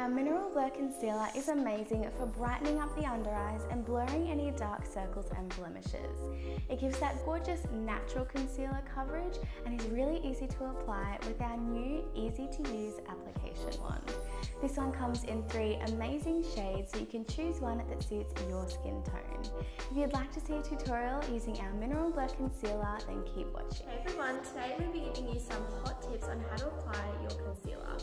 Our Mineral Blur Concealer is amazing for brightening up the under eyes and blurring any dark circles and blemishes. It gives that gorgeous natural concealer coverage and is really easy to apply with our new easy to use application wand. This one comes in three amazing shades so you can choose one that suits your skin tone. If you'd like to see a tutorial using our Mineral Blur Concealer then keep watching. Hey everyone, today we'll be giving you some hot tips on how to apply your concealer.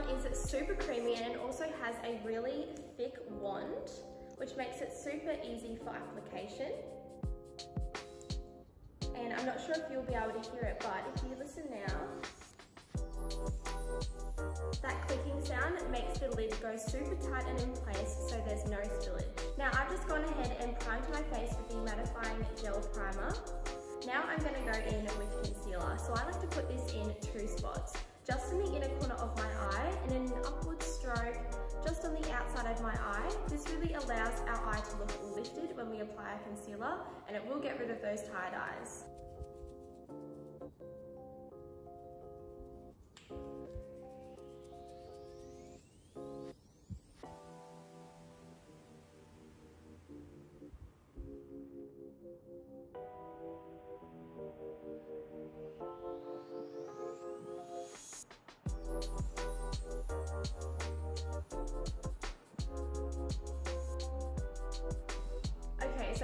One is super creamy and it also has a really thick wand, which makes it super easy for application. And I'm not sure if you'll be able to hear it, but if you listen now, that clicking sound makes the lid go super tight and in place so there's no spillage. Now I've just gone ahead and primed my face with the mattifying gel primer. Now I'm going to go in with concealer. Just on the outside of my eye. This really allows our eye to look lifted when we apply a concealer and it will get rid of those tired eyes.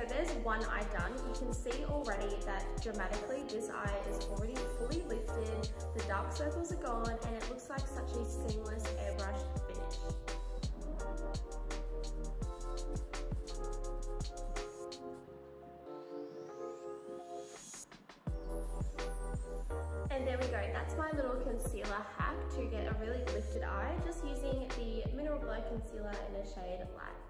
There's one eye done. You can see already that dramatically this eye is already fully lifted, the dark circles are gone, and it looks like such a seamless airbrush finish. And there we go, that's my little concealer hack to get a really lifted eye, just using the Mineral Blur Concealer in a shade Light.